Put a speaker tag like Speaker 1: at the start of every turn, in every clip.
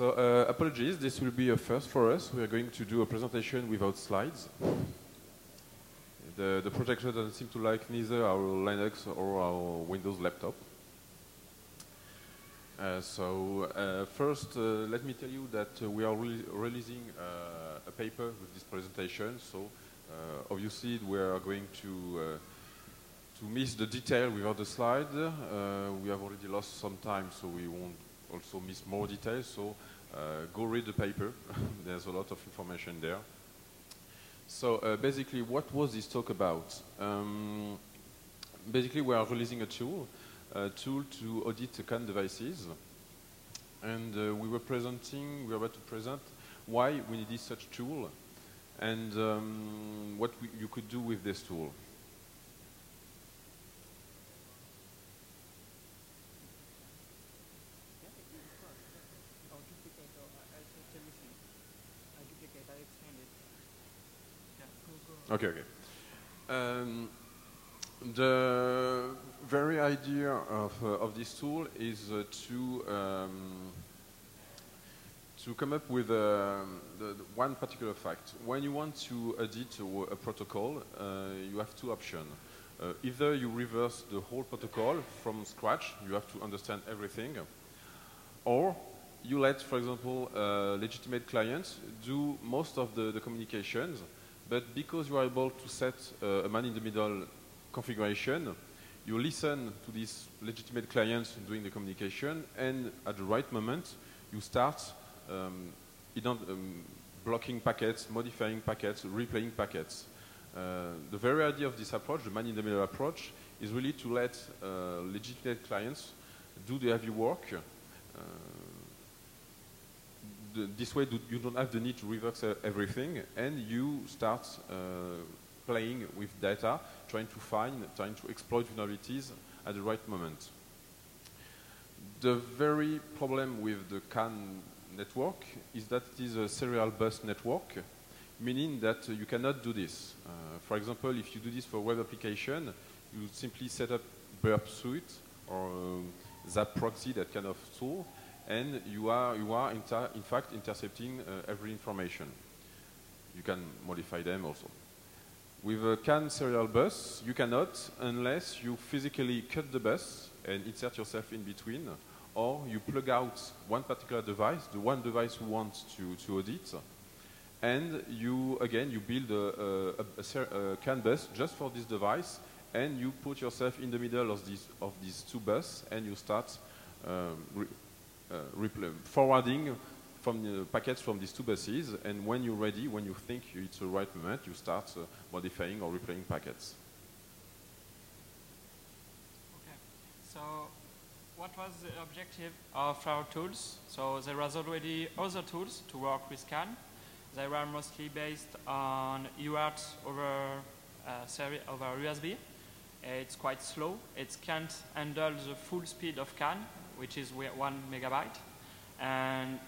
Speaker 1: So uh, apologies, this will be a first for us. We are going to do a presentation without slides. The, the projector doesn't seem to like neither our Linux or our Windows laptop. Uh, so uh, first, uh, let me tell you that uh, we are re releasing uh, a paper with this presentation. So obviously we are going to to miss the detail without the slide. we have already lost some time, so we won't also miss more details. So go read the paper. There's a lot of information there. So basically, what was this talk about? Um, basically, we are releasing a tool a tool to audit the CAN devices. And uh, we were presenting, we were about to present why we needed such tool and um, what we, you could do with this tool. Okay, okay. Um, the very idea of, uh, of this tool is uh, to um, to come up with uh, the, the one particular fact. When you want to edit a, a protocol, uh, you have two options. Uh, either you reverse the whole protocol from scratch, you have to understand everything, or you let, for example, legitimate clients do most of the, the communications, but because you are able to set a man-in-the-middle configuration, you listen to these legitimate clients doing the communication, and at the right moment, you start um, um, blocking packets, modifying packets, replaying packets. Uh, the very idea of this approach, the man-in-the-middle approach, is really to let uh, legitimate clients do the heavy work. Uh, the, this way, do, you don't have the need to reverse everything, and you start uh, playing with data, trying to find, trying to exploit vulnerabilities at the right moment. The very problem with the CAN network is that it is a serial bus network, meaning that uh, you cannot do this. Uh, for example, if you do this for web application, you simply set up burp suite or um, zap proxy, that kind of tool, and you are, you are in fact intercepting uh, every information. You can modify them also. With a CAN serial bus, you cannot unless you physically cut the bus and insert yourself in between, or you plug out one particular device, the one device you want to, to audit, and you, again, you build a, a, a, a CAN bus just for this device, and you put yourself in the middle of these, of these two buses, and you start um, forwarding from the packets from these two buses, and when you're ready, when you think it's the right moment, you start uh, modifying or replaying packets.
Speaker 2: Okay, so what was the objective of our tools? So there was already other tools to work with CAN. They were mostly based on UART over, uh, over USB. It's quite slow. It can't handle the full speed of CAN, which is one megabyte. And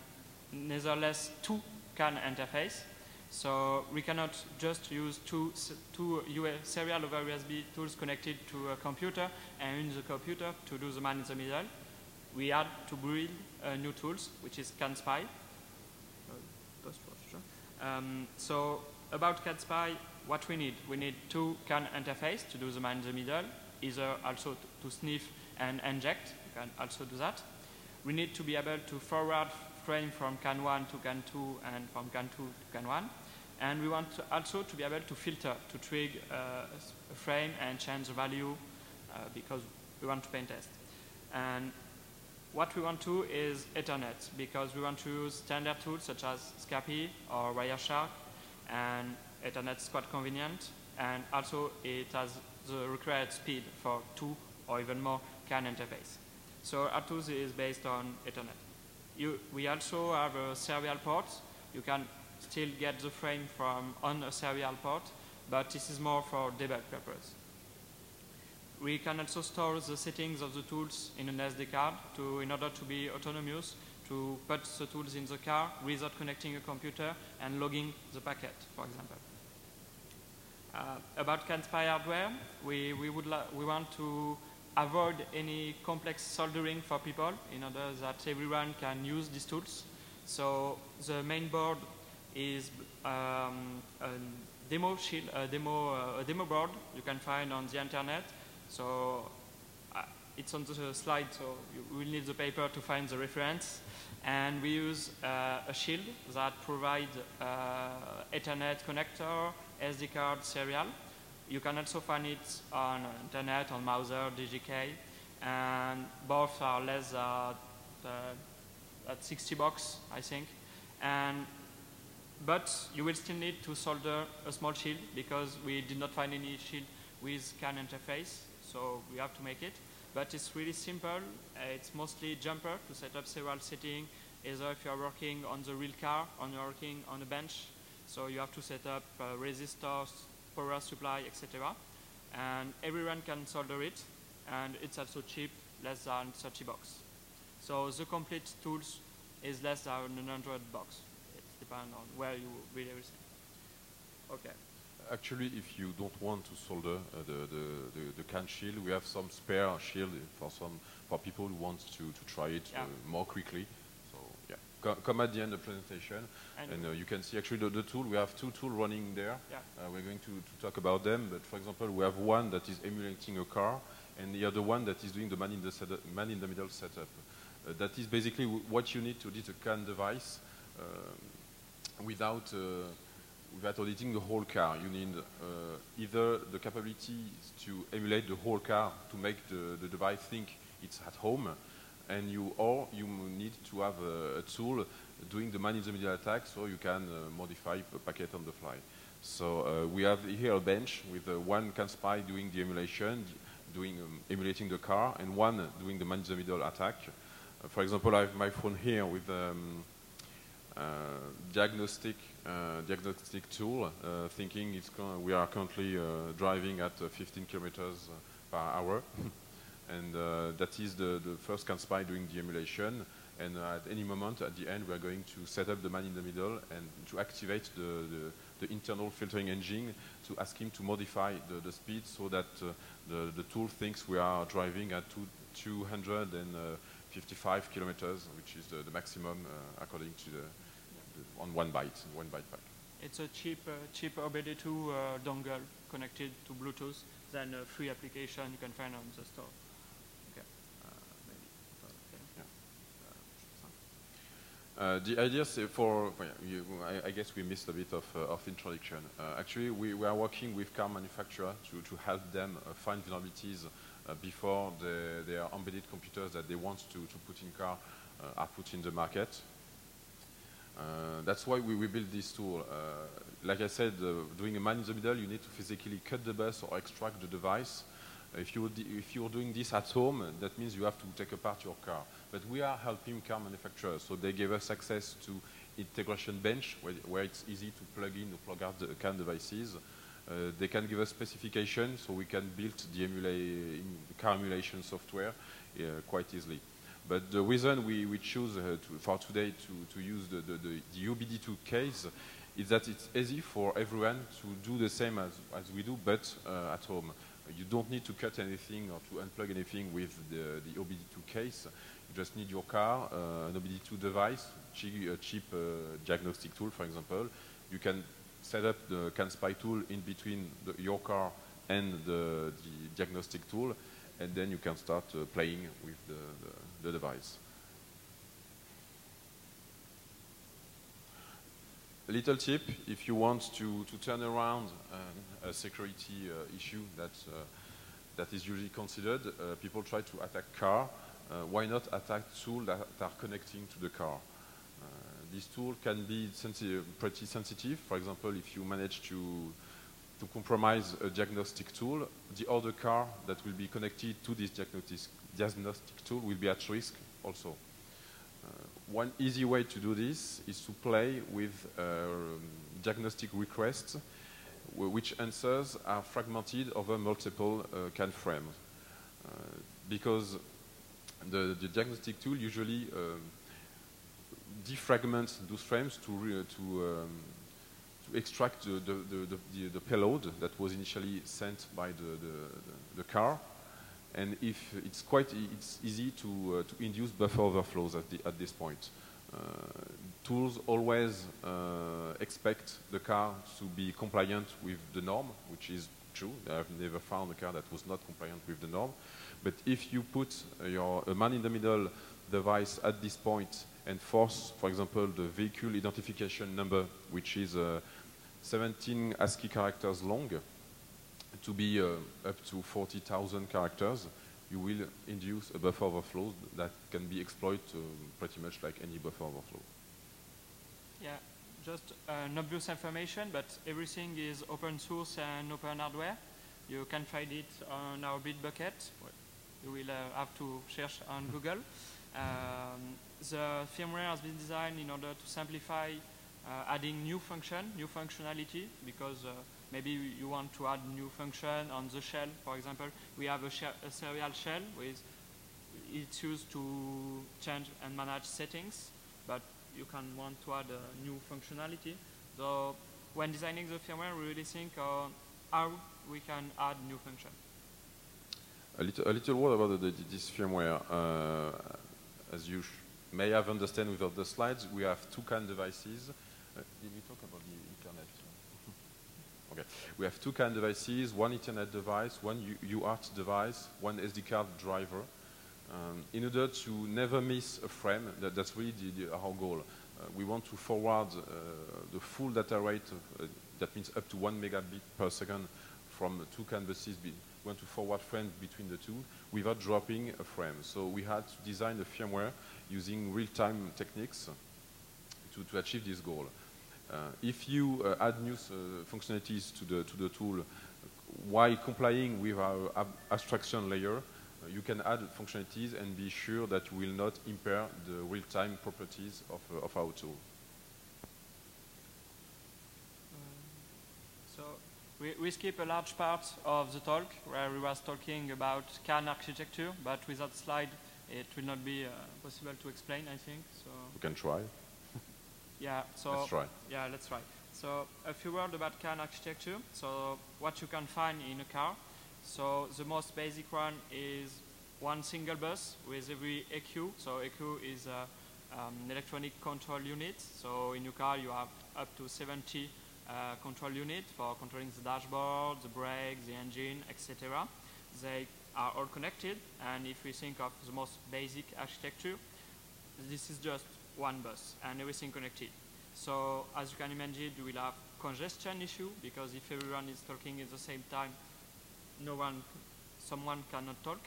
Speaker 2: nevertheless two CAN interface. So we cannot just use two, two serial over USB tools connected to a computer and in the computer to do the man in the middle. We had to build uh, new tools, which is CANSPY. Um, so about CANSPY, what we need? We need two CAN interface to do the man in the middle, either also to sniff and inject. Can also do that. We need to be able to forward frame from CAN 1 to CAN 2 and from CAN 2 to CAN 1. And we want to also to be able to filter, to trigger uh, a frame and change the value uh, because we want to pen test. And what we want to is Ethernet because we want to use standard tools such as Scapy or Wireshark and Ethernet is quite convenient and also it has the required speed for two or even more CAN interface. So R2 is based on Ethernet. You, we also have a serial port. You can still get the frame from on a serial port, but this is more for debug purpose. We can also store the settings of the tools in an SD card to, in order to be autonomous, to put the tools in the car without connecting a computer and logging the packet, for example. Uh, about Canspy hardware, we, we, would we want to avoid any complex soldering for people in order that everyone can use these tools. So the main board is um, a demo shield, a demo, uh, a demo board you can find on the internet. So uh, it's on the slide, so you will need the paper to find the reference. And we use uh, a shield that provides uh, Ethernet connector, SD card, serial. You can also find it on internet, on Mouser, Digi-Key, and both are less than uh, at 60 bucks, I think. And but you will still need to solder a small shield because we did not find any shield with CAN interface, so we have to make it. But it's really simple. Uh, it's mostly jumper to set up several settings, either if you're working on the real car or you're working on a bench. So you have to set up uh, resistors, power supply, etc. And everyone can solder it, and it's also cheap, less than 30 bucks. So the complete tools is less than 100 bucks. It depends on where you read everything. Okay.
Speaker 1: Actually, if you don't want to solder uh, the, the, the, the, CAN shield, we have some spare shield for some for people who want to, to try it
Speaker 2: yeah.
Speaker 1: uh, more quickly. So yeah, Co come at the end of the presentation, and, and uh, you can see actually the, the, tool. We have two tools running there.
Speaker 2: Yeah.
Speaker 1: Uh, we're going to, to talk about them. But for example, we have one that is emulating a car, and the other one that is doing the man in the, setup, man in the middle setup. Uh, that is basically what you need to do a CAN device uh, without without auditing the whole car. You need uh, either the capability to emulate the whole car to make the, the, device think it's at home, and you or you need to have a, a tool doing the man-in-the-middle attack so you can uh, modify a packet on the fly. So uh, we have here a bench with uh, one CAN spy doing the emulation, doing um, emulating the car, and one doing the man-in-the-middle attack. Uh, for example, I have my phone here with um, uh, diagnostic uh, diagnostic tool, thinking it's we are currently driving at 15 kilometers per hour. and that is the, the first CAN spy doing the emulation. And at any moment, at the end, we are going to set up the man in the middle and to activate the, the, the internal filtering engine to ask him to modify the, the speed so that uh, the, the tool thinks we are driving at two, 255 kilometers, which is the, maximum uh, according to the, on one byte, one byte pack.
Speaker 2: It's a cheap, uh, cheap OBD2 uh, dongle connected to Bluetooth than a free application you can find on the store. Okay.
Speaker 1: Uh, the idea for, well, you, I, I, guess we missed a bit of, uh, of introduction. Uh, actually, we, we, are working with car manufacturers to, to help them uh, find vulnerabilities before the, their embedded computers that they want to, to put in car are put in the market. Uh, that's why we, we built this tool. Uh, like I said, uh, doing a man in the middle, you need to physically cut the bus or extract the device. If, you, if you're doing this at home, that means you have to take apart your car. But we are helping car manufacturers, so they gave us access to integration bench, where, where it's easy to plug in or plug out the CAN devices. Uh, they can give us specifications, so we can build the, the car emulation software uh, quite easily. But the reason we, we choose uh, to, for today to, to use the, the, the, the OBD2 case is that it's easy for everyone to do the same as, as we do, but uh, at home. You don't need to cut anything or to unplug anything with the, the OBD2 case. You just need your car, uh, an OBD2 device, cheap, a cheap uh, diagnostic tool, for example. You can set up the CAN spy tool in between the, your car and the, the, diagnostic tool, and then you can start uh, playing with the, the device. Little tip, if you want to, to turn around um, a security uh, issue that, uh, that is usually considered, uh, people try to attack car. Uh, why not attack tools that, are connecting to the car? Uh, this tool can be sensi pretty sensitive. For example, if you manage to, to compromise a diagnostic tool, the other car that will be connected to this diagnostic, diagnostic tool will be at risk also. Uh, one easy way to do this is to play with uh, diagnostic requests which answers are fragmented over multiple uh, CAN frames. Uh, because the, the, diagnostic tool usually um, defragments those frames to, to, um, to extract the, the, the, payload that was initially sent by the, car and if it's quite it's easy to, uh, to induce buffer overflows at, the, at this point. Uh, tools always uh, expect the car to be compliant with the norm, which is true. I've never found a car that was not compliant with the norm. But if you put your a man-in-the-middle device at this point and force, for example, the vehicle identification number, which is uh, 17 ASCII characters long, to be uh, up to 40,000 characters, you will induce a buffer overflow that can be exploited uh, pretty much like any buffer overflow.
Speaker 2: Yeah, just an obvious information, but everything is open source and open hardware. You can find it on our Bitbucket. You will uh, have to search on Google. Um, the firmware has been designed in order to simplify uh, adding new function, new functionality, because uh, maybe you want to add new function on the shell. For example, we have a, a serial shell with it's used to change and manage settings, but you can want to add a new functionality. So when designing the firmware, we really think uh, how we can add new function.
Speaker 1: A little, a little word about the, the, this firmware. Uh, as you may have understood without the slides, we have two CAN devices. Uh, did we talk? Okay. We have two kind of devices, one Ethernet device, one UART device, one SD card driver. Um, in order to never miss a frame, that, that's really the, the, our goal. Uh, we want to forward uh, the full data rate, of, uh, that means up to one megabit per second from two CAN buses. We want to forward frames between the two without dropping a frame. So we had to design the firmware using real-time techniques to, to achieve this goal. Uh, if you uh, add new uh, functionalities to the, to the tool while complying with our ab abstraction layer, you can add functionalities and be sure that you will not impair the real-time properties of, of our tool.
Speaker 2: so we, we skip a large part of the talk where we was talking about CAN architecture, but without slide it will not be uh, possible to explain, I think. So
Speaker 1: we can try.
Speaker 2: Yeah. So
Speaker 1: let's try.
Speaker 2: Yeah, let's try. So a few words about CAN architecture. So what you can find in a car. So the most basic one is one single bus with every ECU. So ECU is a, um, electronic control unit. So in your car you have up to 70 uh, control unit for controlling the dashboard, the brakes, the engine, etc. They are all connected and if we think of the most basic architecture, this is just one bus and everything connected. So as you can imagine, we will have congestion issue because if everyone is talking at the same time, no one, someone cannot talk.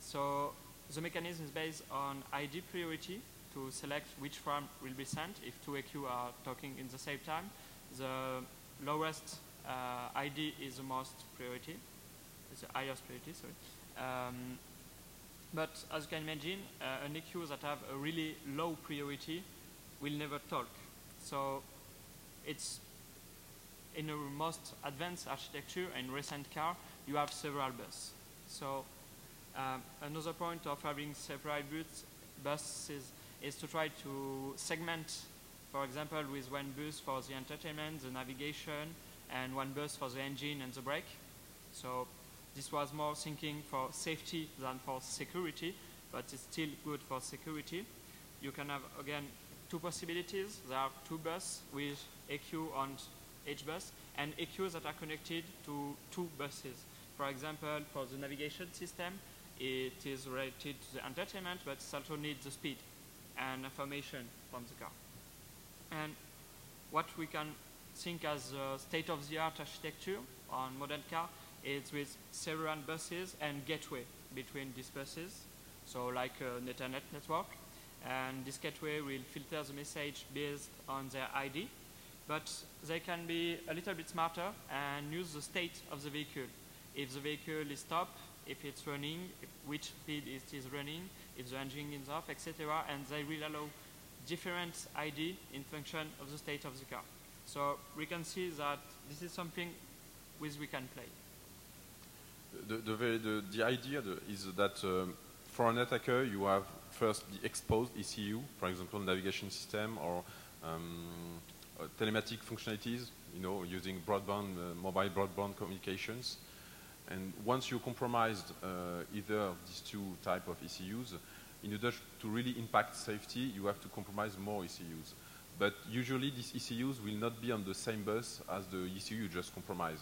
Speaker 2: So the mechanism is based on ID priority to select which frame will be sent if two ECU are talking in the same time. The lowest uh, ID is the most priority, the highest priority, sorry. Um, but as you can imagine, uh, an ECU that have a really low priority will never talk. So it's in a most advanced architecture and recent car, you have several buses. So um, another point of having separate bus buses is to try to segment, for example, with one bus for the entertainment, the navigation, and one bus for the engine and the brake. So this was more thinking for safety than for security, but it's still good for security. You can have, again, two possibilities. There are two buses with ECU on each bus, and ECUs that are connected to two buses. For example, for the navigation system, it is related to the entertainment, but it also needs the speed and information from the car. And what we can think as state-of-the-art architecture on modern car is with several buses and gateway between these buses, so like uh, an Ethernet network. And this gateway will filter the message based on their ID, but they can be a little bit smarter and use the state of the vehicle. If the vehicle is stopped, if it's running, if which speed it is running, if the engine is off, etc. And they will allow different ID in function of the state of the car. So we can see that this is something with we can play.
Speaker 1: The, the, the, the idea is that um, for an attacker, you have first the exposed ECU, for example, navigation system or um, uh, telematic functionalities, you know, using broadband, uh, mobile broadband communications. And once you compromised uh, either of these two type of ECUs, in order to really impact safety, you have to compromise more ECUs. but usually these ECUs will not be on the same bus as the ECU you just compromise.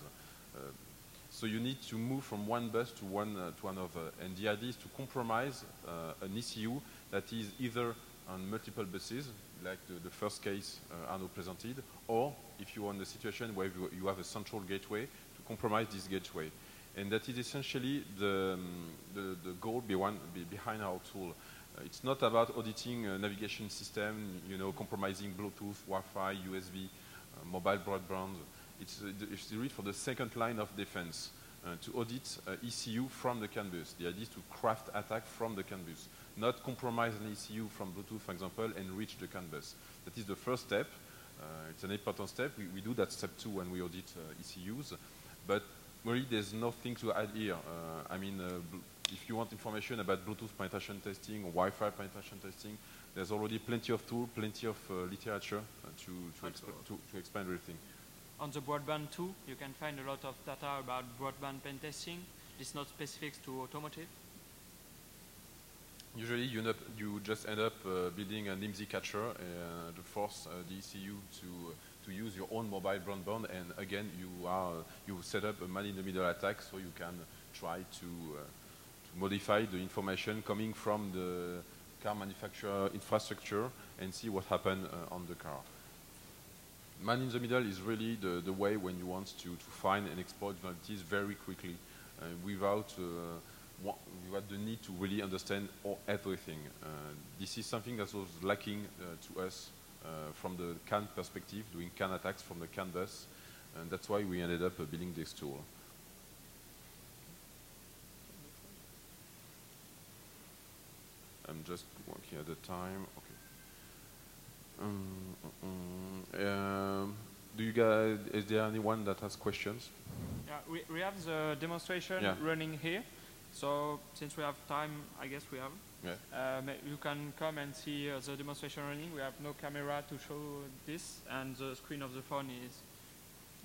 Speaker 1: So you need to move from one bus to one uh, to another, and the idea is to compromise uh, an ECU that is either on multiple buses, like the, the first case uh, Arnaud presented, or if you are in a situation where you, you have a central gateway, to compromise this gateway. And that is essentially the, um, the, the, goal behind, behind our tool. Uh, it's not about auditing a navigation system, you know, compromising Bluetooth, Wi-Fi, USB, uh, mobile broadband. It's, uh, it's really for the second line of defense, uh, to audit uh, ECU from the CAN bus. The idea is to craft attack from the CAN bus, not compromise an ECU from Bluetooth, for example, and reach the CAN bus. That is the first step. Uh, it's an important step. We, we, do that step two when we audit uh, ECUs. But really, there's nothing to add here. Uh, I mean, uh, if you want information about Bluetooth penetration testing or Wi-Fi penetration testing, there's already plenty of tools, plenty of uh, literature uh, to, to, exp to, to explain everything.
Speaker 2: On the broadband too, you can find a lot of data about broadband pen testing. It's not specific to automotive.
Speaker 1: Usually you, not, you just end up uh, building an IMSI catcher uh, to force uh, the ECU to, to use your own mobile broadband and again you, are, you set up a man-in-the-middle attack so you can try to, uh, to modify the information coming from the car manufacturer infrastructure and see what happened uh, on the car. Man in the middle is really the, the way when you want to, to find and exploit vulnerabilities very quickly uh, without you had the need to really understand all, everything. Uh, this is something that was lacking uh, to us uh, from the CAN perspective, doing CAN attacks from the CAN bus, and that's why we ended up building this tool. I'm just working at the time. Okay. Um, um, do you guys? Is there anyone that has questions?
Speaker 2: Yeah, we we have the demonstration yeah. running here. So since we have time, I guess we have.
Speaker 1: Yeah.
Speaker 2: Um, you can come and see uh, the demonstration running. We have no camera to show this, and the screen of the phone is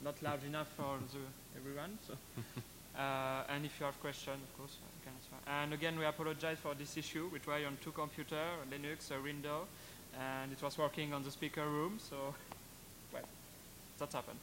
Speaker 2: not large enough for the, everyone. So. uh, and if you have questions, of course, you can answer. And again, we apologize for this issue. We try on two computers, Linux, a window, and it was working on the speaker room. So, well, that's happened.